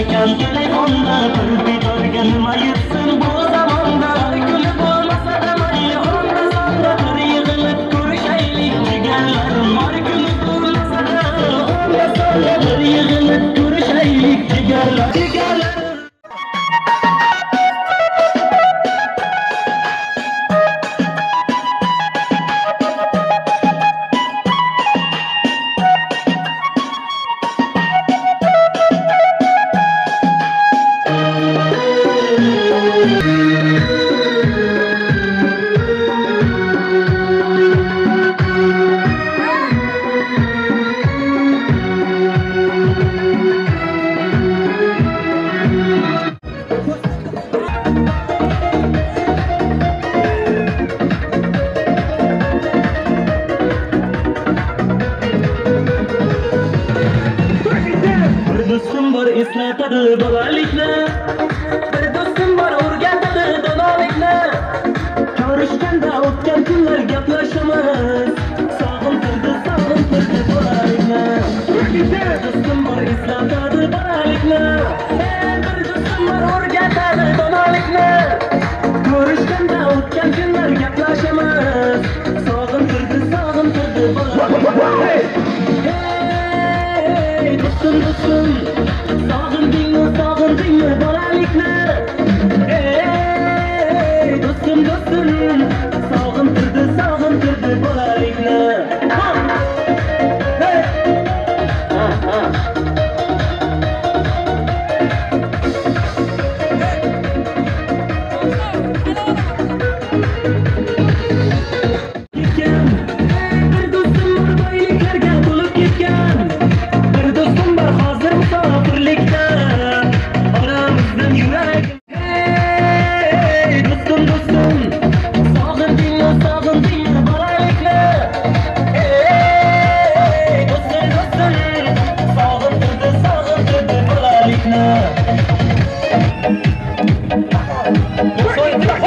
Gel gel gel onlar bir bir gel mayırsın do'stim bor eslatadi bolalikni sog'intirdi sog'intirdi bolalikni. Bolalikni